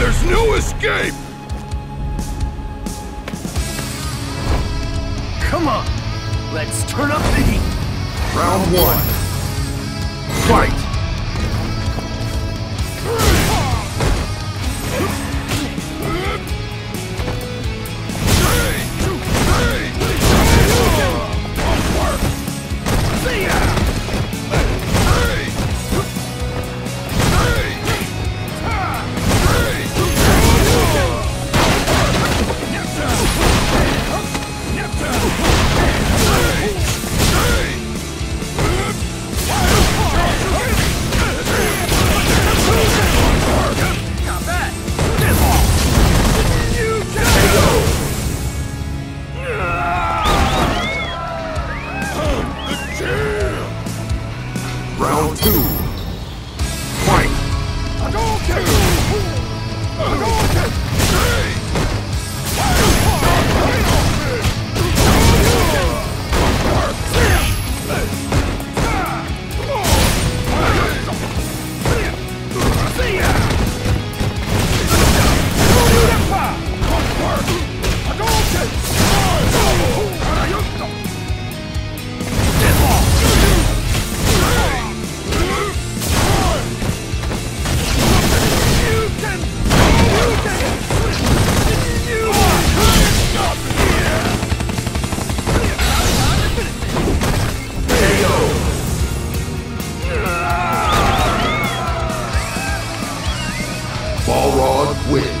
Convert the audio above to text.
There's no escape! Come on! Let's turn up the heat! Round one. Fight! Round two. Balrog wins.